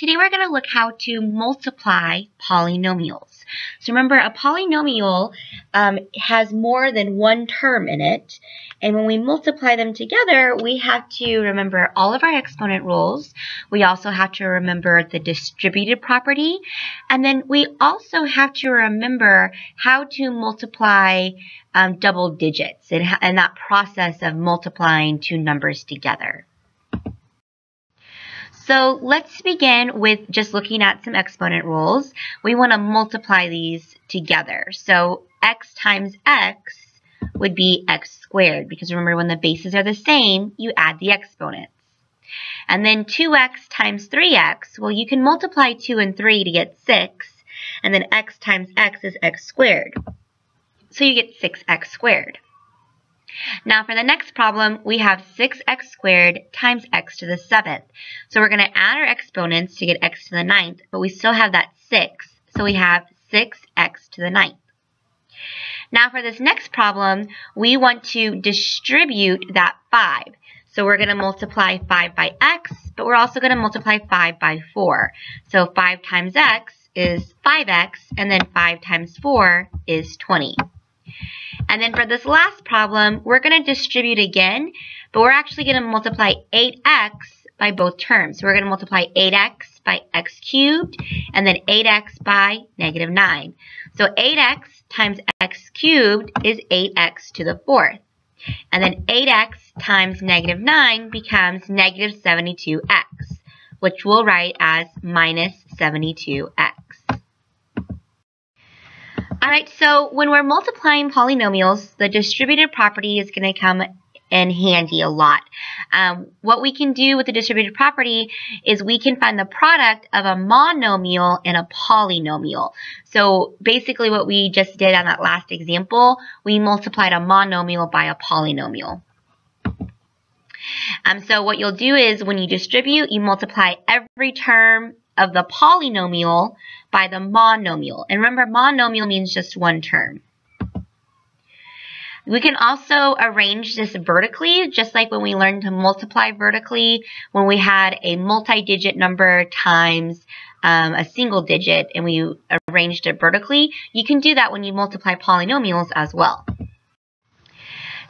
Today we're going to look how to multiply polynomials. So remember, a polynomial um, has more than one term in it, and when we multiply them together, we have to remember all of our exponent rules. We also have to remember the distributive property, and then we also have to remember how to multiply um, double digits and, and that process of multiplying two numbers together. So let's begin with just looking at some exponent rules. We want to multiply these together. So x times x would be x squared because remember when the bases are the same, you add the exponents. And then 2x times 3x, well you can multiply 2 and 3 to get 6, and then x times x is x squared. So you get 6x squared. Now for the next problem, we have 6x squared times x to the 7th. So we're going to add our exponents to get x to the 9th, but we still have that 6. So we have 6x to the 9th. Now for this next problem, we want to distribute that 5. So we're going to multiply 5 by x, but we're also going to multiply 5 by 4. So 5 times x is 5x, and then 5 times 4 is 20. And then for this last problem, we're going to distribute again, but we're actually going to multiply 8x by both terms. So we're going to multiply 8x by x cubed, and then 8x by negative 9. So 8x times x cubed is 8x to the fourth. And then 8x times negative 9 becomes negative 72x, which we'll write as minus 72x. Alright, so when we're multiplying polynomials, the distributive property is going to come in handy a lot. Um, what we can do with the distributive property is we can find the product of a monomial and a polynomial. So basically what we just did on that last example, we multiplied a monomial by a polynomial. Um, so what you'll do is when you distribute, you multiply every term of the polynomial by the monomial. And remember, monomial means just one term. We can also arrange this vertically, just like when we learned to multiply vertically, when we had a multi-digit number times um, a single digit and we arranged it vertically. You can do that when you multiply polynomials as well.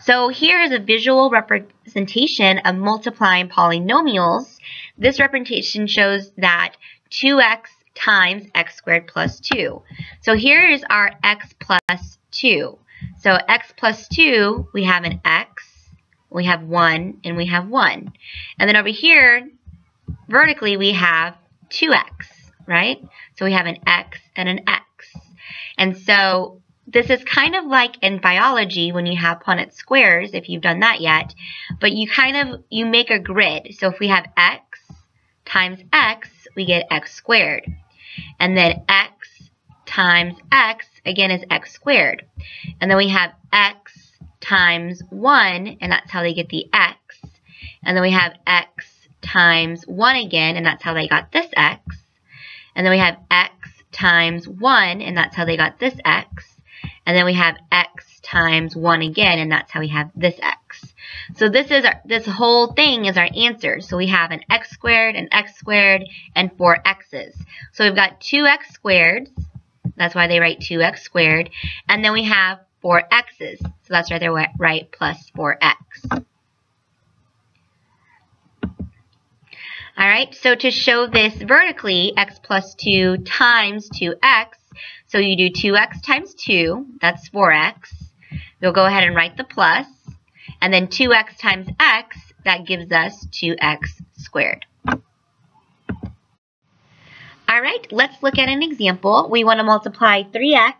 So here is a visual representation of multiplying polynomials. This representation shows that 2x times x squared plus 2. So here is our x plus 2. So x plus 2, we have an x, we have 1, and we have 1. And then over here, vertically, we have 2x, right? So we have an x and an x. And so this is kind of like in biology when you have Punnett squares, if you've done that yet, but you kind of, you make a grid. So if we have x times x, we get x squared. And then x times x, again, is x squared. And then we have x times 1, and that's how they get the x. And then we have x times 1 again, and that's how they got this x. And then we have x times 1, and that's how they got this x. And then we have x times 1 again, and that's how we have this x. So this is our, this whole thing is our answer. So we have an x squared, an x squared, and four x's. So we've got two x squared. That's why they write 2x squared. And then we have 4 x's. So that's why they write plus 4x. Alright, so to show this vertically, x plus 2 times 2x, so you do 2x times 2, that's 4x. You'll go ahead and write the plus, and then 2x times x, that gives us 2x squared. All right, let's look at an example. We want to multiply 3x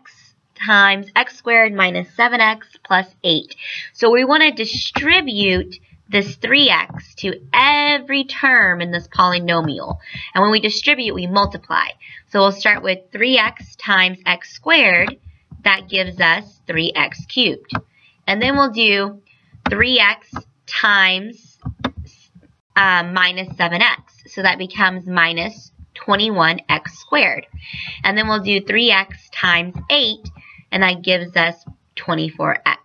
times x squared minus 7x plus 8. So we want to distribute this 3x to every term in this polynomial. And when we distribute, we multiply. So we'll start with 3x times x squared. That gives us 3x cubed. And then we'll do 3x times uh, minus 7x. So that becomes minus 21x squared. And then we'll do 3x times 8, and that gives us 24x.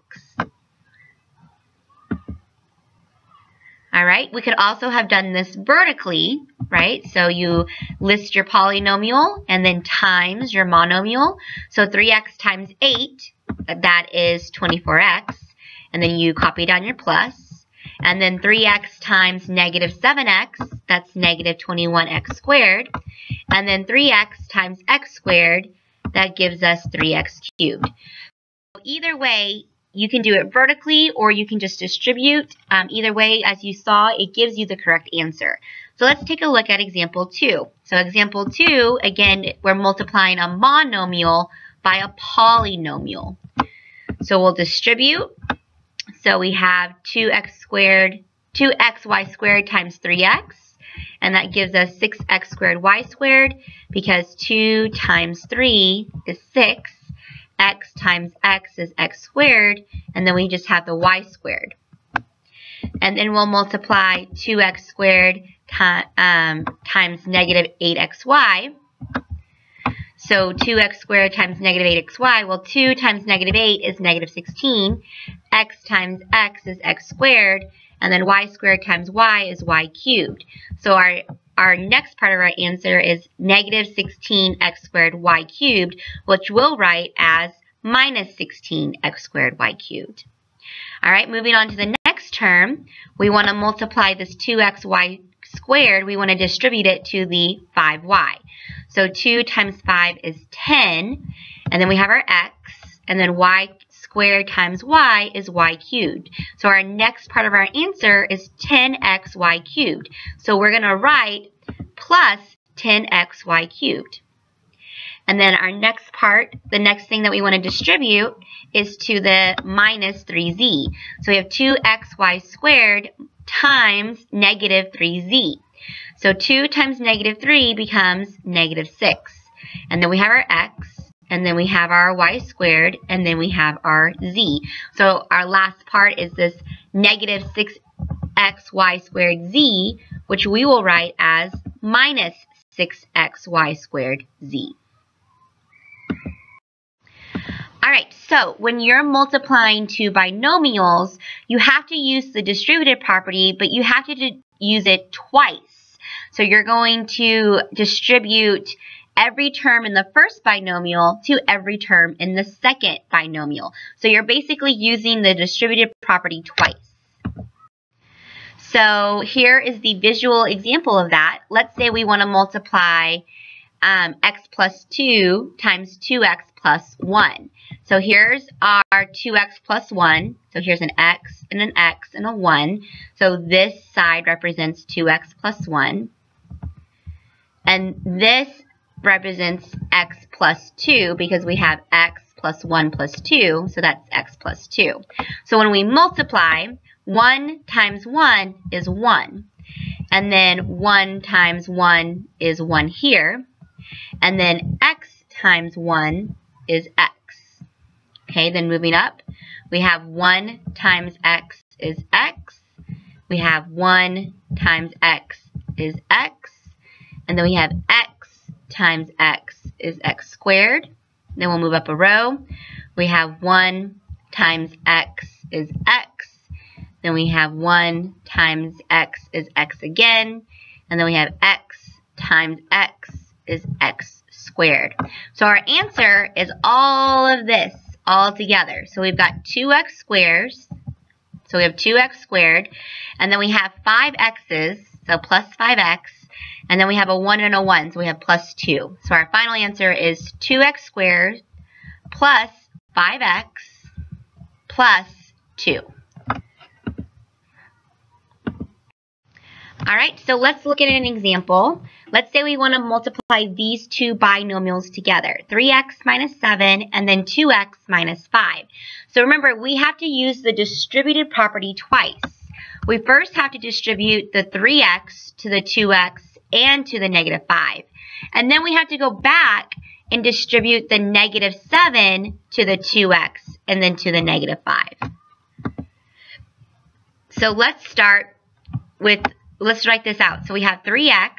All right, we could also have done this vertically. right? So you list your polynomial and then times your monomial. So 3x times 8, that is 24x. And then you copy down your plus. And then 3x times negative 7x, that's negative 21x squared. And then 3x times x squared, that gives us 3x cubed. Either way, you can do it vertically or you can just distribute. Um, either way, as you saw, it gives you the correct answer. So let's take a look at example 2. So example 2, again, we're multiplying a monomial by a polynomial. So we'll distribute. So we have 2x squared, 2xy squared times 3x. And that gives us 6x squared y squared because 2 times 3 is 6 x times x is x squared, and then we just have the y squared. And then we'll multiply 2x squared um, times negative 8xy. So 2x squared times negative 8xy, well 2 times negative 8 is negative 16. x times x is x squared, and then y squared times y is y cubed. So our our next part of our answer is negative 16x squared y cubed, which we'll write as minus 16x squared y cubed. All right, moving on to the next term, we want to multiply this 2xy squared. We want to distribute it to the 5y. So 2 times 5 is 10, and then we have our x, and then y squared times y is y cubed. So our next part of our answer is 10xy cubed. So we're going to write plus 10xy cubed. And then our next part, the next thing that we want to distribute is to the minus 3z. So we have 2xy squared times negative 3z. So 2 times negative 3 becomes negative 6. And then we have our x, and then we have our y squared, and then we have our z. So our last part is this negative 6xy squared z, which we will write as minus 6xy squared z. All right, so when you're multiplying two binomials, you have to use the distributive property, but you have to use it twice. So you're going to distribute every term in the first binomial to every term in the second binomial. So you're basically using the distributive property twice. So here is the visual example of that. Let's say we want to multiply um, x plus 2 times 2x plus 1. So here's our 2x plus 1. So here's an x and an x and a 1. So this side represents 2x plus 1. And this represents x plus 2 because we have x plus 1 plus 2. So that's x plus 2. So when we multiply, 1 times 1 is 1. And then 1 times 1 is 1 here. And then x times 1 is x. Okay, then moving up, we have 1 times x is x. We have 1 times x is x. And then we have x times x is x squared. Then we'll move up a row. We have 1 times x is x. Then we have 1 times x is x again. And then we have x times x is x squared. So our answer is all of this all together. So we've got 2x squares. So we have 2x squared. And then we have 5x's, so plus 5x. And then we have a 1 and a 1, so we have plus 2. So our final answer is 2x squared plus 5x plus 2. All right, so let's look at an example. Let's say we want to multiply these two binomials together, 3x minus 7 and then 2x minus 5. So remember, we have to use the distributed property twice. We first have to distribute the 3x to the 2x and to the negative 5. And then we have to go back and distribute the negative 7 to the 2x and then to the negative 5. So let's start with let's write this out. So we have 3x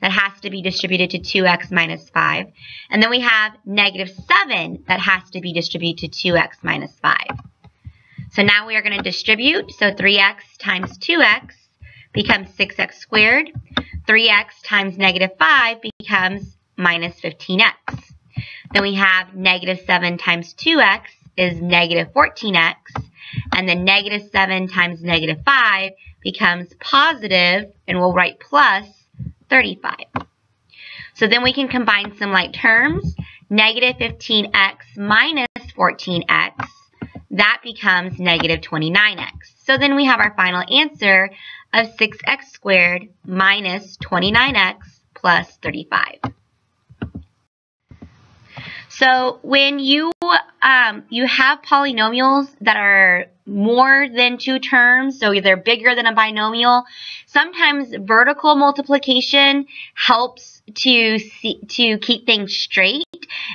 that has to be distributed to 2x minus 5. And then we have negative 7 that has to be distributed to 2x minus 5. So now we are going to distribute. So 3x times 2x becomes 6x squared. 3x times negative 5 becomes minus 15x. Then we have negative 7 times 2x is negative 14x. And then negative 7 times negative 5 becomes positive, and we'll write plus 35. So then we can combine some like terms. Negative 15x minus 14x, that becomes negative 29x. So then we have our final answer of 6x squared minus 29x plus 35. So when you um, you have polynomials that are more than two terms, so they're bigger than a binomial, sometimes vertical multiplication helps to see, to keep things straight.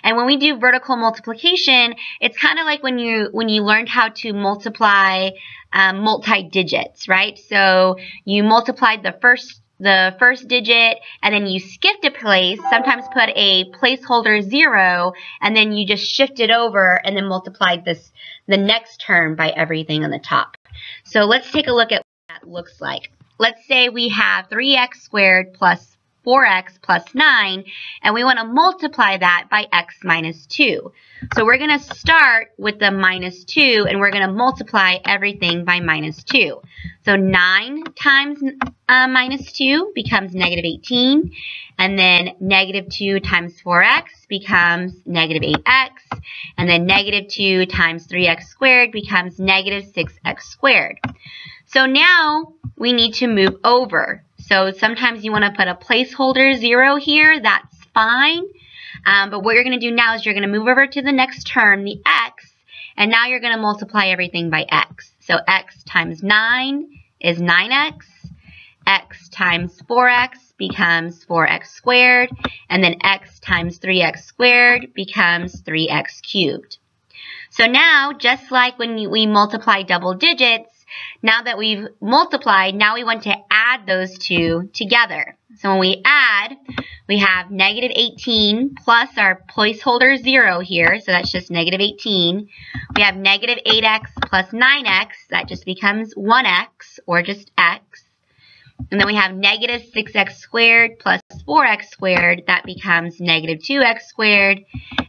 And when we do vertical multiplication, it's kind of like when you when you learned how to multiply um, multi digits, right? So you multiplied the first the first digit and then you skipped a place, sometimes put a placeholder zero and then you just shifted over and then multiplied this the next term by everything on the top. So let's take a look at what that looks like. Let's say we have 3x squared plus 4x plus 9, and we want to multiply that by x minus 2. So we're going to start with the minus 2, and we're going to multiply everything by minus 2. So 9 times uh, minus 2 becomes negative 18, and then negative 2 times 4x becomes negative 8x, and then negative 2 times 3x squared becomes negative 6x squared. So now we need to move over. So sometimes you want to put a placeholder 0 here. That's fine. Um, but what you're going to do now is you're going to move over to the next term, the x, and now you're going to multiply everything by x. So x times 9 is 9x. x times 4x becomes 4x squared. And then x times 3x squared becomes 3x cubed. So now, just like when we multiply double digits, now that we've multiplied, now we want to add those two together. So when we add, we have negative 18 plus our placeholder 0 here, so that's just negative 18. We have negative 8x plus 9x, that just becomes 1x, or just x. And then we have negative 6x squared plus 4x squared, that becomes negative 2x squared.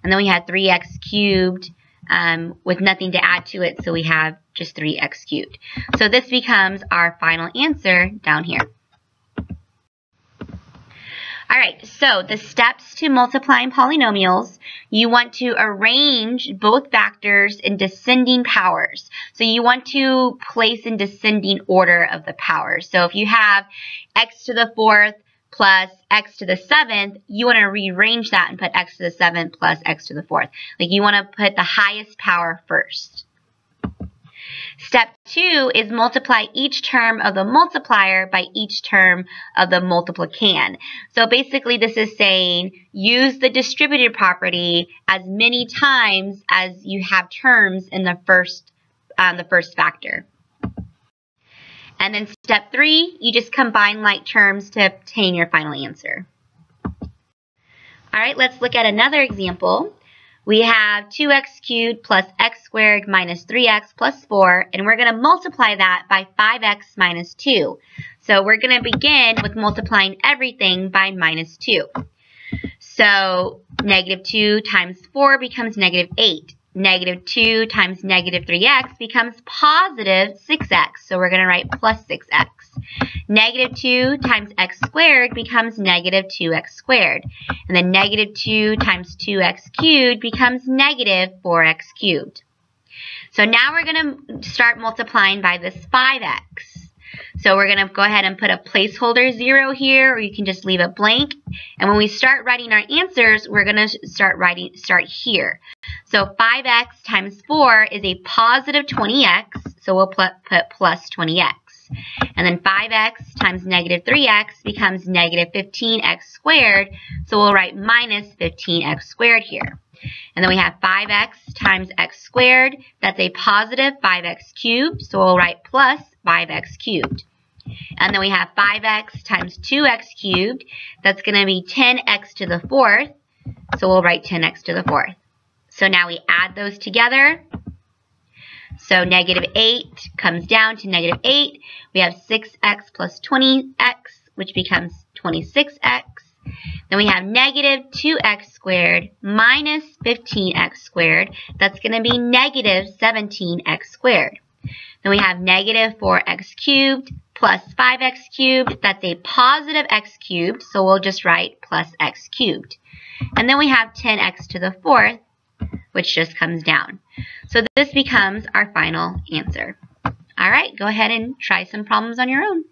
And then we have 3x cubed um, with nothing to add to it, so we have just 3x cubed. So this becomes our final answer down here. All right, so the steps to multiplying polynomials, you want to arrange both factors in descending powers. So you want to place in descending order of the powers. So if you have x to the fourth plus x to the seventh, you want to rearrange that and put x to the seventh plus x to the fourth. Like you want to put the highest power first. Step two is multiply each term of the multiplier by each term of the multiplicand. So basically this is saying use the distributed property as many times as you have terms in the first, um, the first factor. And then step three, you just combine like terms to obtain your final answer. All right, let's look at another example. We have 2x cubed plus x squared minus 3x plus 4, and we're going to multiply that by 5x minus 2. So we're going to begin with multiplying everything by minus 2. So negative 2 times 4 becomes negative 8 negative 2 times negative 3x becomes positive 6x. So we're going to write plus 6x. Negative 2 times x squared becomes negative 2x squared. And then negative 2 times 2x cubed becomes negative 4x cubed. So now we're going to start multiplying by this 5x. So we're going to go ahead and put a placeholder 0 here, or you can just leave it blank. And when we start writing our answers, we're going to start writing start here. So 5x times 4 is a positive 20x, so we'll put, put plus 20x. And then 5x times negative 3x becomes negative 15x squared, so we'll write minus 15x squared here. And then we have 5x times x squared, that's a positive 5x cubed, so we'll write plus 5x cubed. And then we have 5x times 2x cubed. That's going to be 10x to the fourth. So we'll write 10x to the fourth. So now we add those together. So negative 8 comes down to negative 8. We have 6x plus 20x which becomes 26x. Then we have negative 2x squared minus 15x squared. That's going to be negative 17x squared. Then we have negative 4x cubed plus 5x cubed. That's a positive x cubed, so we'll just write plus x cubed. And then we have 10x to the fourth, which just comes down. So this becomes our final answer. All right, go ahead and try some problems on your own.